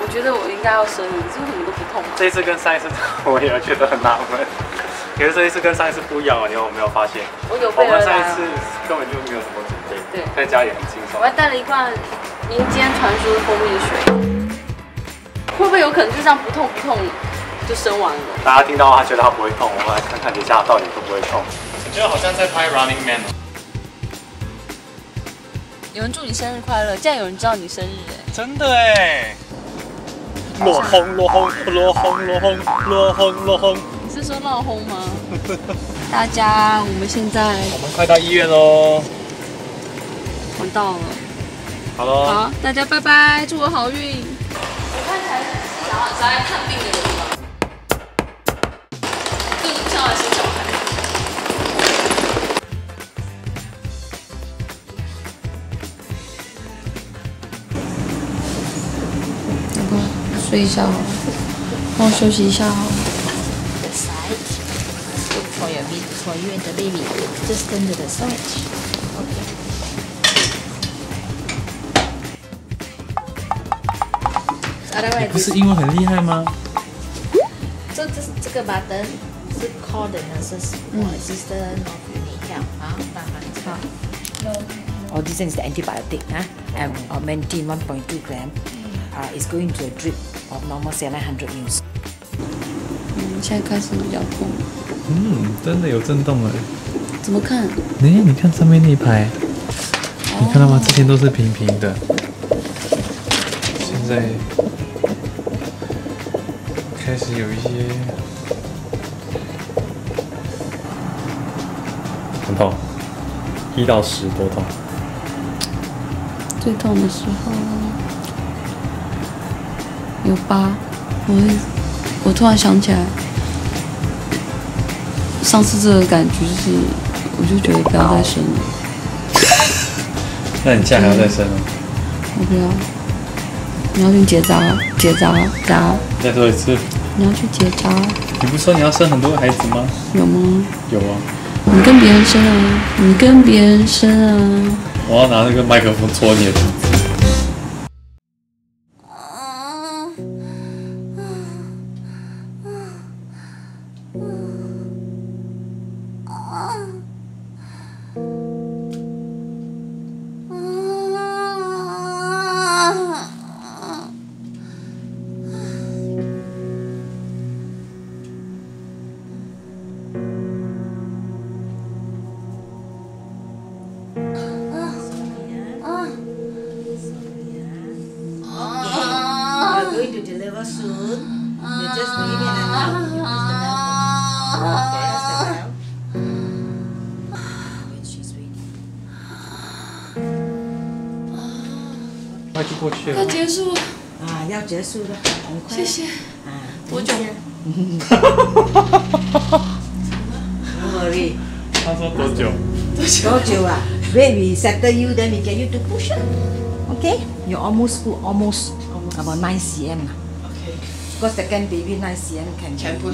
我觉得我应该要生日，这为什么都不痛？这一次跟上一次我也觉得很纳闷，可是这一次跟上一次不一样哦，你有没有发现？我有我备而来啊们上一次根本就没有什么准备，对在家也很轻松我。还带了一罐民间传说的蜂蜜水，会不会有可能就这样不痛不痛就生完了？大家听到他觉得他不会痛，我们来看看等一下到底会不会痛。我觉得好像在拍 Running Man 哦。有人祝你生日快乐，竟然有人知道你生日哎！真的哎！落红落红落红落红落红落红，你是说闹轰吗？大家，我们现在我们快到医院喽。我到了，好喽，好，大家拜拜，祝我好运。我看起来是想要是来看病的人吧？睡一下好了？帮我休息一下好了。for your baby, for you and the baby. Just to the side. Okay. 不是英文很厉害吗？这这这个 button 是 call the nurses or assistant of you need help 啊，慢慢好。All this is the antibiotic 啊，and augmentin 1.2 gram. Uh, is going to a drip of normal saline 100 mils. 嗯，现在开始比较痛，嗯，真的有震动哎！怎么看？哎，你看上面那一排，你看到吗？之前都是平平的，现在开始有一些很痛，一到十多痛。最痛的时候有疤，我，我突然想起来，上次这个感觉就是，我就觉得不要再生了，那你现在还要再生吗？我不要。你要去结扎，结扎扎，再说一次，你要去结扎，你不是说你要生很多个孩子吗？有吗？有啊，你跟别人生啊，你跟别人生啊。我要拿那个麦克风戳你的鼻子。going to deliver soon. You just leave it and now you press the bell. Press the bell. When she's ready. 快就过去了要。结束，啊，要结束了，很快。谢谢。啊，多久？Don't worry。他说多久？多久啊？When we settle you, then we get you to push up. Okay? You're almost full, almost. About 9 cm. Okay. 个食紧 baby 那时间肯。全部。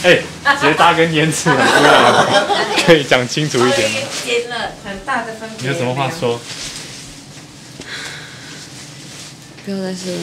哎、欸，直接大跟烟吃了，可以讲清楚一点吗？了，很大的分。你有什么话说？不要再试了。